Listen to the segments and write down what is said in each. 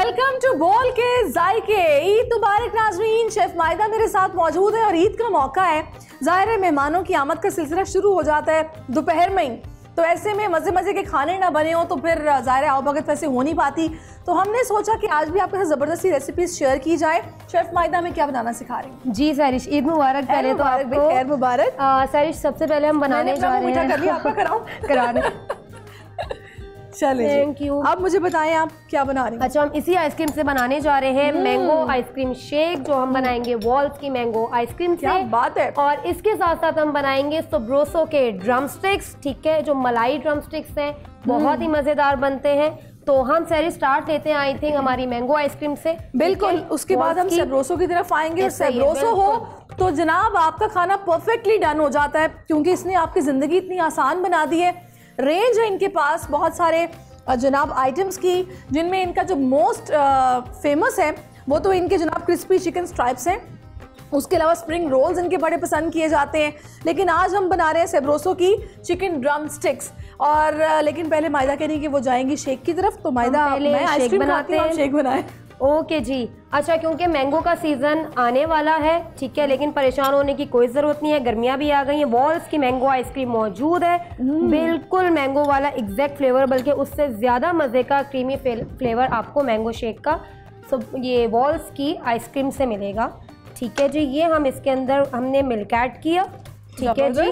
Welcome to बोल के जायके। ईद मुबारक नाजरीन शेफ मायदा मेरे साथ मौजूद है और ईद का मौका है। ज़ाहिर है मेहमानों की आमद का सिलसिला शुरू हो जाता है दोपहर में ही। तो ऐसे में मज़े मज़े के खाने ना बने हो तो फिर ज़ाहिर आओ भगत वैसे हो नहीं पाती। तो हमने सोचा कि आज भी आपके साथ ज़बरदस्ती रेसिपीज़ शेयर की जाए। शेफ मायदा में क्या बनाना सिखा रही हैं? जी सैरिश ईद मुबारक पहले तो मुबारक आपको। मुबारक। सैरिश सबसे पहले हम बनाने जा रहे हैं। कराने चलिए Thank you. अब मुझे बताएँ आप क्या बना रहे हैं? अच्छा हम इसी आइसक्रीम से बनाने जा रहे हैं। मैंगो आइसक्रीम शेक जो हम बनाएँगे वॉल्स की मैंगो आइसक्रीम क्या से बात है। और इसके साथ साथ हम बनाएँगे सोब्रोसो के ड्रम स्टिक्स ठीक है? जो मलाई ड्रम स्टिक्स हैं बहुत ही मज़ेदार बनते हैं। तो हम सैरी स्टार्ट लेते हैं आई थिंक हमारी मैंगो आइसक्रीम से। बिल्कुल उसके बाद हम सेब्रोसो की तरफ़ आएँगे। और सेब्रोसो हो तो जनाब आपका खाना परफेक्टली डन हो जाता है क्योंकि इसने आपकी ज़िंदगी इतनी आसान बना दी है। रेंज है इनके पास बहुत सारे जनाब आइटम्स की जिनमें इनका जो मोस्ट फ़ेमस है वो तो इनके जनाब क्रिस्पी चिकन स्ट्राइप्स हैं। उसके अलावा स्प्रिंग रोल्स इनके बड़े पसंद किए जाते हैं। लेकिन आज हम बना रहे हैं सेब्रोसो की चिकन ड्रम स्टिक्स और लेकिन पहले मायदा कह रही कि वो जाएँगी शेक की तरफ़ तो मायदा मैं आइसक्रीम बनाते हैं। शेक बनाए। ओके जी। अच्छा क्योंकि मैंगो का सीज़न आने वाला है ठीक है लेकिन परेशान होने की कोई ज़रूरत नहीं है गर्मियाँ भी आ गई हैं वॉल्स की मैंगो आइसक्रीम मौजूद है। बिल्कुल मैंगो वाला एग्जैक्ट फ्लेवर बल्कि उससे ज़्यादा मज़े का क्रीमी फ्लेवर आपको मैंगो शेक का सब ये वॉल्स की आइसक्रीम से मिलेगा। ठीक है जी ये हम इसके अंदर हमने मिल्क ऐड किया। ठीक है जी।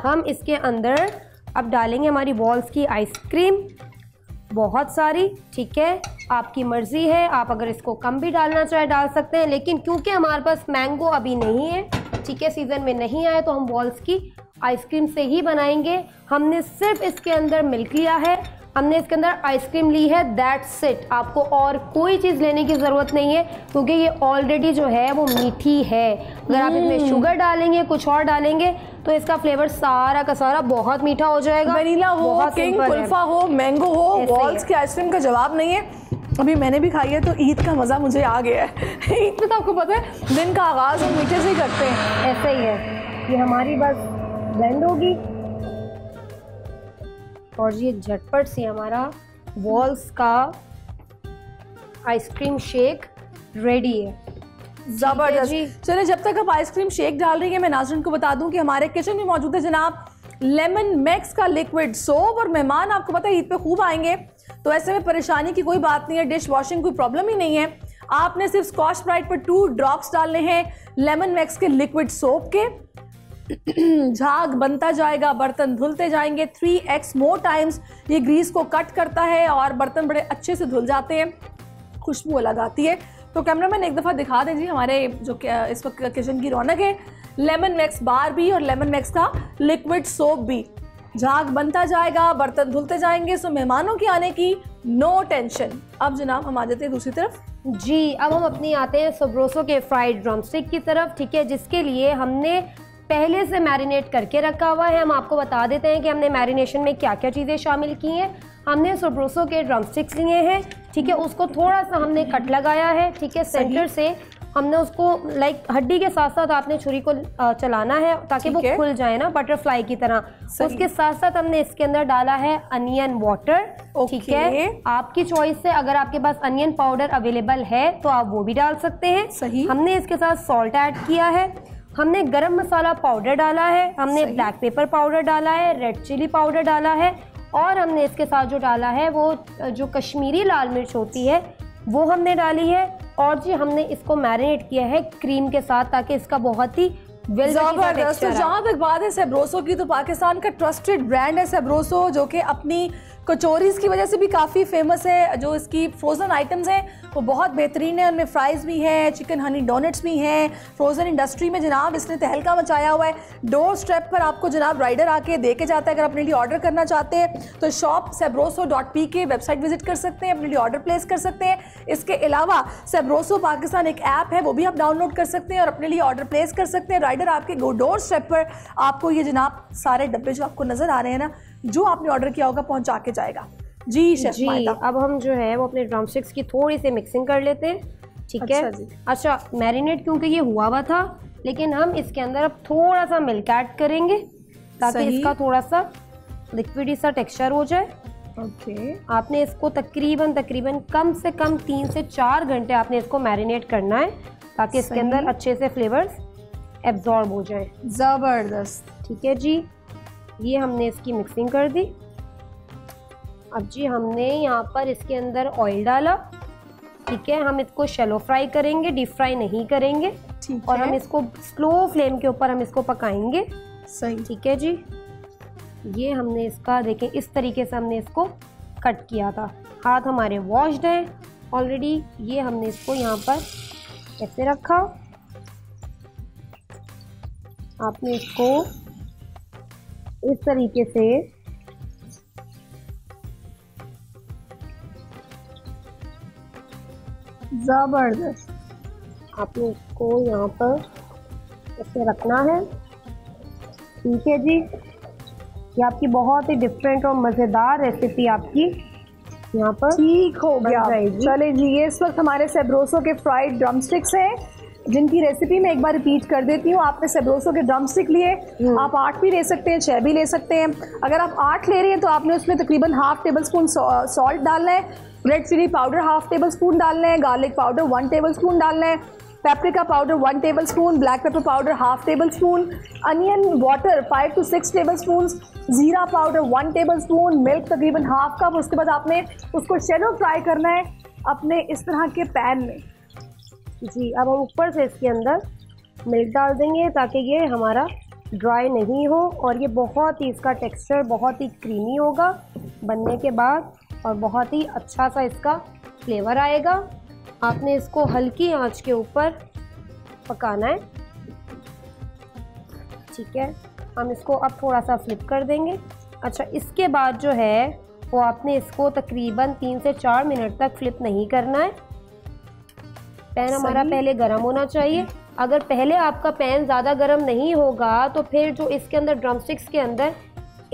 हम इसके अंदर अब डालेंगे हमारी वॉल्स की आइसक्रीम बहुत सारी, ठीक है? आपकी मर्ज़ी है, आप अगर इसको कम भी डालना चाहे, डाल सकते हैं, लेकिन क्योंकि हमारे पास मैंगो अभी नहीं है, ठीक है? सीज़न में नहीं आए तो हम बॉल्स की आइसक्रीम से ही बनाएँगे। हमने सिर्फ़ इसके अंदर मिल्क लिया है हमने इसके अंदर आइसक्रीम ली है दैट्स इट आपको और कोई चीज़ लेने की ज़रूरत नहीं है क्योंकि ये ऑलरेडी जो है वो मीठी है। अगर आप इसमें शुगर डालेंगे कुछ और डालेंगे तो इसका फ्लेवर सारा का सारा बहुत मीठा हो जाएगा। वनीला हो किंग कुल्फा हो मैंगो हो वॉल्स की आइसक्रीम का जवाब नहीं है। अभी मैंने भी खाई है तो ईद का मज़ा मुझे आ गया है। ईद में तो आपको पता है दिन का आगाज़ हम मीठे से ही करते हैं। ऐसे ही है। ये हमारी बस ब्लेंड होगी। और ये झटपट से हमारा वॉल्स का आइसक्रीम शेक रेडी है। ज़बरदस्त। चले जब तक आप आइसक्रीम शेक डाल रही है मैं नाजरन को बता दूँ कि हमारे किचन में मौजूद है जनाब लेमन मैक्स का लिक्विड सोप और मेहमान आपको पता है ईद पे खूब आएँगे। तो ऐसे में परेशानी की कोई बात नहीं है डिश वॉशिंग कोई प्रॉब्लम ही नहीं है। आपने सिर्फ़ स्कॉच ब्राइट पर टू ड्रॉप्स डालने हैं लेमन मैक्स के लिक्विड सोप के। झाग बनता जाएगा, बर्तन धुलते जाएँगे। थ्री एक्स मोर टाइम्स ये ग्रीस को कट करता है और बर्तन बड़े अच्छे से धुल जाते हैं, खुशबू अलग आती है। तो कैमरामैन एक दफ़ा दिखा दें जी, हमारे जो इस वक्त किचन की रौनक है। लेमन मैक्स बार भी और लेमन मैक्स का लिक्विड सोप भी। झाग बनता जाएगा, बर्तन धुलते जाएँगे। सो मेहमानों के आने की नो टेंशन अब जनाब हम आ जाते हैं दूसरी तरफ़। जी, अब हम अपनी आते हैं सोब्रोसो के फ्राइड ड्रमस्टिक की तरफ़। ठीक है, जिसके लिए हमने पहले से मैरिनेट करके रखा हुआ है। हम आपको बता देते हैं कि हमने मैरिनेशन में क्या क्या चीज़ें शामिल की हैं। हमने सोब्रोसो के ड्रमस्टिक्स लिए हैं ठीक है? उसको थोड़ा सा हमने कट लगाया है ठीक है? सेंटर से हमने उसको लाइक हड्डी के साथ साथ आपने छुरी को चलाना है ताकि वो खुल जाए ना बटरफ्लाई की तरह। उसके साथ साथ हमने इसके अंदर डाला है अनियन वाटर ठीक है? आपकी चॉइस से अगर आपके पास अनियन पाउडर अवेलेबल है तो आप वो भी डाल सकते हैं। सही। हमने इसके साथ सॉल्ट ऐड किया है। हमने गरम मसाला पाउडर डाला है हमने ब्लैक पेपर पाउडर डाला है रेड चिली पाउडर डाला है और हमने इसके साथ जो डाला है वो जो कश्मीरी लाल मिर्च होती है वो हमने डाली है। और जी हमने इसको मैरिनेट किया है क्रीम के साथ ताकि इसका बहुत ही ज़बरदस्त तो जहाँ तक बात है सेब्रोसो की तो पाकिस्तान का ट्रस्टेड ब्रांड है सेब्रोसो जो कि अपनी कचोरीज की वजह से भी काफ़ी फ़ेमस है, जो इसकी फ्रोज़न आइटम्स हैं, वो बहुत बेहतरीन है। उनमें फ्राइज़ भी हैं चिकन हनी डोनट्स भी हैं। फ्रोज़न इंडस्ट्री में जनाब इसने तहलका मचाया हुआ है। डोर स्टेप पर आपको जनाब राइडर आके दे के जाता है, अगर अपने लिए ऑर्डर करना चाहते हैं तो shop Sabroso dot P K website visit कर सकते हैं, अपने लिए ऑर्डर प्लेस कर सकते हैं। इसके अलावा सेब्रोसो पाकिस्तान एक ऐप है, वो भी आप डाउनलोड कर सकते हैं और अपने लिए ऑर्डर प्लेस कर सकते हैं। राइडर आपके डोर स्टेप पर आपको ये जनाब सारे डब्बे जो आपको नज़र आ रहे हैं ना जो आपने ऑर्डर किया होगा पहुँचा के जाएगा। जी शेफ जी अब हम जो है वो अपने ड्रम स्टिक्स की थोड़ी सी मिक्सिंग कर लेते हैं। ठीक है? अच्छा जी। अच्छा मैरिनेट क्योंकि ये हुआ हुआ था लेकिन हम इसके अंदर अब थोड़ा सा मिल्क ऐड करेंगे ताकि इसका थोड़ा सा लिक्विडी सा टेक्सचर हो जाए। ओके आपने इसको तकरीबन तकरीबन कम से कम तीन से चार घंटे आपने इसको मैरिनेट करना है ताकि इसके अंदर अच्छे से फ्लेवर्स एब्जॉर्ब हो जाए। ज़बरदस्त। ठीक है जी? ये हमने इसकी मिक्सिंग कर दी। अब जी हमने यहाँ पर इसके अंदर ऑयल डाला। ठीक है हम इसको शेलो फ्राई करेंगे डीप फ्राई नहीं करेंगे। और हम इसको स्लो फ्लेम के ऊपर हम इसको पकाएँगे। सही। ठीक है जी। ये हमने इसका देखें इस तरीके से हमने इसको कट किया था। हाथ हमारे वॉश्ड हैं। ऑलरेडी ये हमने इसको यहाँ पर ऐसे रखा। आपने इसको इस तरीके से ज़बरदस्त। आपने इसको यहाँ पर ऐसे रखना है। ठीक है जी। ये आपकी बहुत ही डिफरेंट और मज़ेदार रेसिपी आपकी यहाँ पर ठीक हो गया। चले जी ये इस वक्त हमारे सेब्रोसो के फ्राइड ड्रम स्टिक्स हैं। जिनकी रेसिपी मैं एक बार रिपीट कर देती हूँ आपने सेब्रोसो के ड्रम स्टिक लिए हम्म। आप आठ भी ले सकते हैं छः भी ले सकते हैं अगर आप आठ ले रहे हैं तो आपने उसमें तकरीबन हाफ़ टेबल स्पून सॉल्ट डालना है red chilli powder half table spoon डालना है garlic powder one table spoon डालना है paprika powder one table spoon black pepper powder half table spoon onion water five to six table spoon ज़ीरा powder one table spoon milk तकरीबन half cup उसके बाद आपने उसको शेलो फ्राई करना है अपने इस तरह के पैन में जी, अब हम ऊपर से इसके अंदर मिल्क डाल देंगे ताकि ये हमारा ड्राई नहीं हो और ये बहुत ही इसका टेक्सचर बहुत ही क्रीमी होगा बनने के बाद और बहुत ही अच्छा सा इसका फ्लेवर आएगा। आपने इसको हल्की आँच के ऊपर पकाना है। ठीक है, हम इसको अब थोड़ा सा फ्लिप कर देंगे। अच्छा इसके बाद जो है, वो आपने इसको तकरीबन तीन से चार मिनट तक फ्लिप नहीं करना है। पैन हमारा पहले गर्म होना चाहिए। अगर पहले आपका पैन ज़्यादा गर्म नहीं होगा तो फिर जो इसके अंदर ड्रमस्टिक्स के अंदर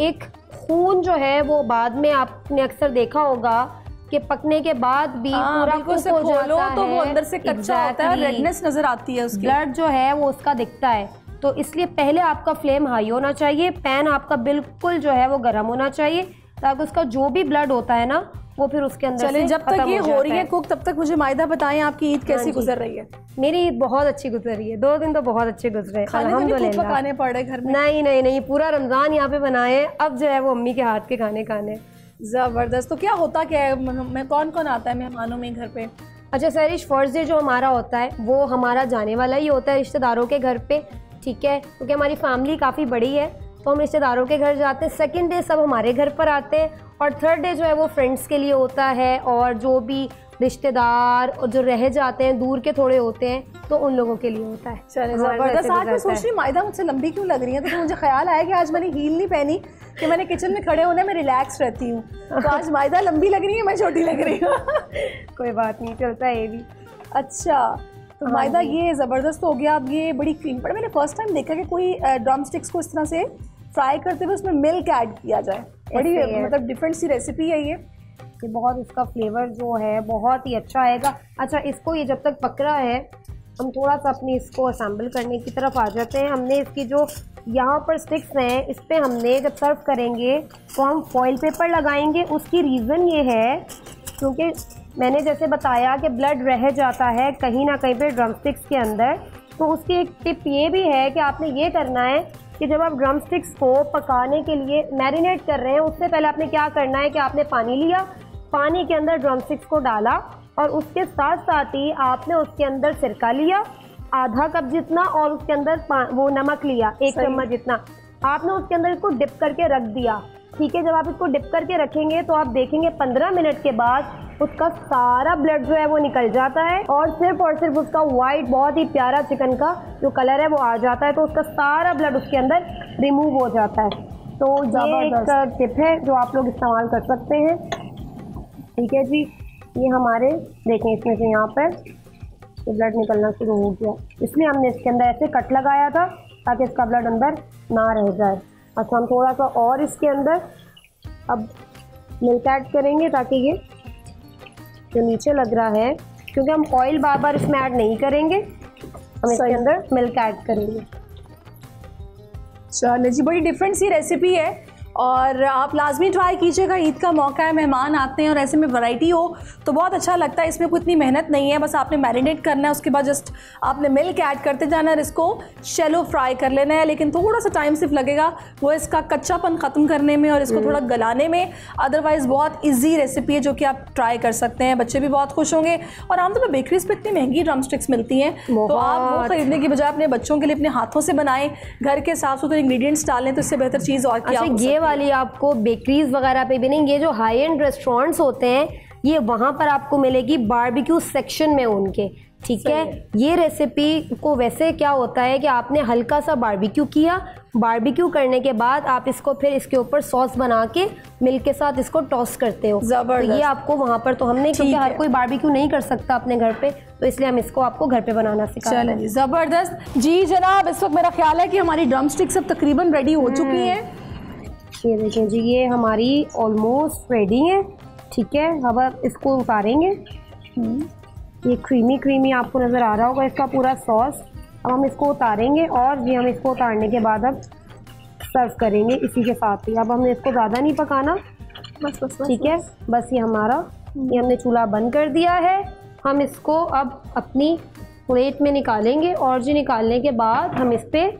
एक खून जो है वो बाद में आपने अक्सर देखा होगा कि पकने के बाद भी हाँ, पूरा कुक हो जाता तो वो अंदर से कच्चा होता है Exactly. रेडनेस नज़र आती है उसकी। ब्लड जो है वो उसका दिखता है। तो इसलिए पहले आपका फ्लेम हाई होना चाहिए। पैन आपका बिल्कुल जो है वो गर्म होना चाहिए। ताकि उसका जो भी ब्लड होता है ना वो फिर उसके अंदर चलिए से जब तक ये हो हो रही है कुक तब तक मुझे मायदा बताएँ आपकी ईद कैसी गुजर रही है। मेरी ईद बहुत अच्छी गुजर रही है। दो दिन तो बहुत अच्छे गुजरे। पकाने पड़ घर में। नहीं नहीं नहीं पूरा रमज़ान यहाँ पे बनाए अब जो है वो अम्मी के हाथ के खाने खाने। ज़बरदस्त। तो क्या होता क्या है? मैं कौन कौन आता है मेहमानों में घर पे? अच्छा सरिश फ़र्स्ट डे जो हमारा होता है वो हमारा जाने वाला ही होता है रिश्तेदारों के घर पे ठीक है? क्योंकि हमारी फैमिली काफ़ी बड़ी है। तो हम रिश्तेदारों के घर जाते हैं। सेकेंड डे सब हमारे घर पर आते हैं और थर्ड डे जो है वो फ्रेंड्स के लिए होता है और जो भी रिश्तेदार और जो रह जाते हैं दूर के थोड़े होते हैं तो उन लोगों के लिए होता है। चले ज़बरदस्त आज मैं सोच रही मायदा मुझसे लंबी क्यों लग रही है? तो मुझे ख्याल आया कि आज मैंने हील नहीं पहनी कि मैंने किचन में खड़े होने में रिलैक्स रहती हूँ। तो आज मायदा लंबी लग रही है मैं छोटी लग रही हूँ। कोई बात नहीं चलता है ये भी। अच्छा तो हाँ मायदा ये ज़बरदस्त हो गया। अब ये बड़ी क्रीम पर मैंने फ़र्स्ट टाइम देखा कि कोई ड्रम स्टिक्स को इस तरह से फ्राई करते हुए उसमें मिल्क ऐड किया जाए। बड़ी मतलब डिफरेंट सी रेसिपी है ये। कि बहुत इसका फ्लेवर जो है बहुत ही अच्छा आएगा। अच्छा इसको ये जब तक पक रहा है हम थोड़ा सा अपनी इसको असेंबल करने की तरफ़ आ जाते हैं। हमने इसकी जो यहाँ पर स्टिक्स हैं इस पर हमने जब सर्व करेंगे तो हम फॉइल पेपर लगाएँगे। उसकी रीज़न ये है क्योंकि मैंने जैसे बताया कि ब्लड रह जाता है कहीं ना कहीं पे ड्रम स्टिक्स के अंदर। तो उसकी एक टिप ये भी है कि आपने ये करना है कि जब आप ड्रम स्टिक्स को पकाने के लिए मैरिनेट कर रहे हैं उससे पहले आपने क्या करना है कि आपने पानी लिया पानी के अंदर ड्रम स्टिक्स को डाला और उसके साथ साथ ही आपने उसके अंदर सिरका लिया आधा कप जितना और उसके अंदर वो नमक लिया एक चम्मच जितना। आपने उसके अंदर इसको डिप करके रख दिया। ठीक है जब आप इसको डिप करके रखेंगे तो आप देखेंगे पंद्रह मिनट के बाद उसका सारा ब्लड जो है वो निकल जाता है और सिर्फ़ और सिर्फ़ उसका वाइट बहुत ही प्यारा चिकन का जो कलर है वो आ जाता है तो उसका सारा ब्लड उसके अंदर रिमूव हो जाता है। तो ये एक टिप है जो आप लोग इस्तेमाल कर सकते हैं। ठीक है जी ये हमारे देखें इसमें से यहाँ पर तो ब्लड निकलना शुरू हो गया। इसलिए हमने इसके अंदर ऐसे कट लगाया था ताकि इसका ब्लड अंदर ना रह जाए। अच्छा हम थोड़ा सा और इसके अंदर अब मिल्क ऐड करेंगे ताकि ये जो नीचे लग रहा है क्योंकि हम ऑयल बार बार इसमें ऐड नहीं करेंगे हम इसके अंदर मिल्क ऐड करेंगे। चलो जी बड़ी डिफरेंट सी रेसिपी है। और आप लाजमी ट्राई कीजिएगा ईद का मौका है मेहमान आते हैं और ऐसे में वैरायटी हो तो बहुत अच्छा लगता है इसमें कोई इतनी मेहनत नहीं है बस आपने मैरिनेट करना है उसके बाद जस्ट आपने मिल्क ऐड करते जाना है इसको शेलो फ्राई कर लेना है लेकिन थोड़ा सा टाइम सिर्फ़ लगेगा वो इसका कच्चापन ख़त्म करने में और इसको थोड़ा गलाने में अदरवाइज़ बहुत ईजी रेसिपी है जो कि आप ट्राई कर सकते हैं बच्चे भी बहुत खुश होंगे और आमतौर पर बेकरीज पर इतनी महँगी ड्रम स्टिक्स मिलती हैं तो आप वो खरीदने की बजाय अपने बच्चों के लिए अपने हाथों से बनाएँ घर के साफ़ सुथरे इंग्रीडियंट्स डालें तो इससे बेहतर चीज़ और क्या अच्छा ये वाली आपको बेकरीज वगैरह पे भी नहीं ये जो हाई एंड रेस्टोरेंट्स होते हैं ये वहाँ पर आपको मिलेगी बारबेक्यू सेक्शन में उनके ठीक है? ये रेसिपी को वैसे क्या होता है कि आपने हल्का सा बारबेक्यू किया बारबेक्यू करने के बाद आप इसको फिर इसके ऊपर सॉस बना के मिल्क के साथ इसको टॉस करते हो। तो ये आपको वहाँ पर तो हमने क्योंकि हर कोई बारबेक्यू नहीं कर सकता अपने घर पे तो इसलिए हम इसको आपको घर पे बनाना सिखा ज़बरदस्त। जी जनाब इस वक्त मेरा ख्याल है कि हमारी ड्रम स्टिक सब तकरीबन रेडी हो चुकी हम्म। है। ये देखें जी ये हमारी ऑलमोस्ट रेडी है ठीक है? अब आप इसको उतारेंगे। ये क्रीमी क्रीमी आपको नज़र आ रहा होगा इसका पूरा सॉस अब हम इसको उतारेंगे और ये हम इसको उतारने के बाद अब सर्व करेंगे इसी के साथ ही। अब हमने इसको ज़्यादा नहीं पकाना बस बस ठीक है? बस। ये हमारा ये हमने चूल्हा बंद कर दिया है। हम इसको अब अपनी प्लेट में निकालेंगे और जी निकालने के बाद हम इस पर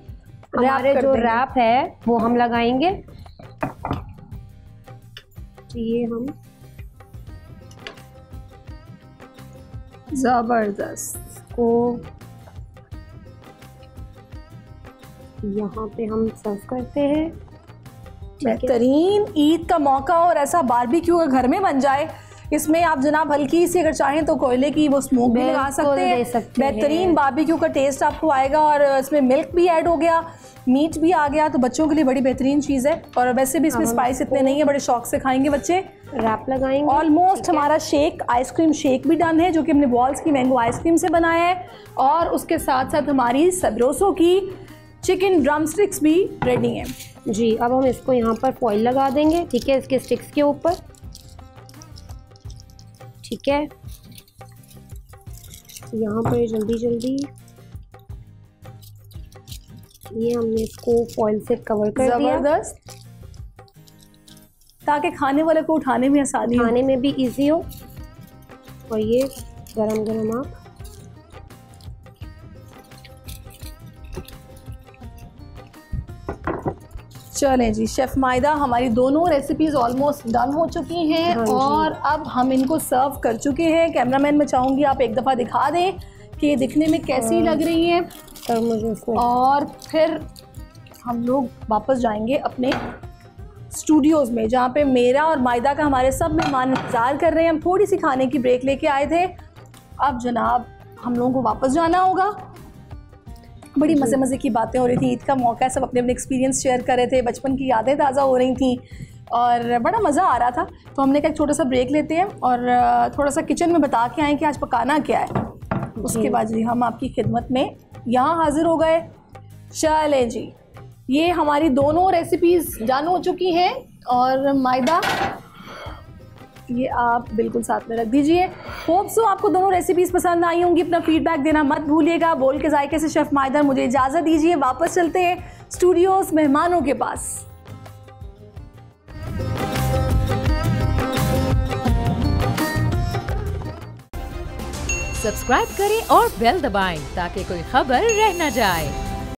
हमारे जो रैप है वो हम लगाएँगे। ये हम। ज़बरदस्त। को यहाँ पे हम सर्व करते हैं। बेहतरीन। ईद का मौका और ऐसा बारबेक्यू घर में बन जाए। इसमें आप जनाब हल्की सी अगर चाहें तो कोयले की वो स्मोक भी लगा सकते हैं। बेहतरीन बारबेक्यू का टेस्ट आपको आएगा और इसमें मिल्क भी ऐड हो गया मीट भी आ गया तो बच्चों के लिए बड़ी बेहतरीन चीज़ है। और वैसे भी इसमें स्पाइस इतने नहीं है बड़े शौक से खाएँगे बच्चे। रैप लगाएँगे। ऑलमोस्ट हमारा शेक आइसक्रीम शेक भी डन है जो कि हमने बॉल्स की मैंगो आइसक्रीम से बनाया है। और उसके साथ साथ हमारी सबरोसो की चिकन ड्रम स्टिक्स भी रेडी हैं। जी अब हम इसको यहाँ पर फॉइल लगा देंगे। ठीक है इसके स्टिक्स के ऊपर। ठीक है? यहाँ पर जल्दी जल्दी। ये हमने इसको फॉइल से कवर कर दिया। ताकि खाने वाले को उठाने में आसानी खाने में भी इजी हो। और ये गरम गरम आप चलें जी शेफ़ मायदा हमारी दोनों रेसिपीज़ ऑलमोस्ट डन हो चुकी हैं हाँ और अब हम इनको सर्व कर चुके हैं। कैमरामैन मैं चाहूँगी आप एक दफ़ा दिखा दें कि ये दिखने में कैसी हाँ। लग रही हैं। और फिर हम लोग वापस जाएँगे अपने स्टूडियोज़ में जहाँ पे मेरा और मायदा का हमारे सब मेहमान इंतज़ार कर रहे हैं। हम थोड़ी सी खाने की ब्रेक लेके आए थे। अब जनाब हम लोगों को वापस जाना होगा। बड़ी मज़े मज़े की बातें हो रही थी ईद का मौका है सब अपने अपने एक्सपीरियंस शेयर कर रहे थे बचपन की यादें ताज़ा हो रही थी और बड़ा मज़ा आ रहा था। तो हमने कहा एक छोटा सा ब्रेक लेते हैं और थोड़ा सा किचन में बता के आए कि आज पकाना क्या है। उसके बाद जी हम आपकी खिदमत में यहाँ हाज़िर हो गए। चले जी ये हमारी दोनों रेसिपीज़ जान हो चुकी हैं और मायदा ये आप बिल्कुल साथ में रख दीजिए। होप सो आपको दोनों रेसिपीज़ पसंद आई होंगी। अपना फीडबैक देना मत भूलिएगा। बोल के जायके से शेफ़ मायदा मुझे इजाज़त दीजिए। वापस चलते हैं स्टूडियोज़ मेहमानों के पास। सब्सक्राइब करें और बेल दबाएँ ताकि कोई खबर रह न जाए।